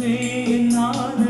me and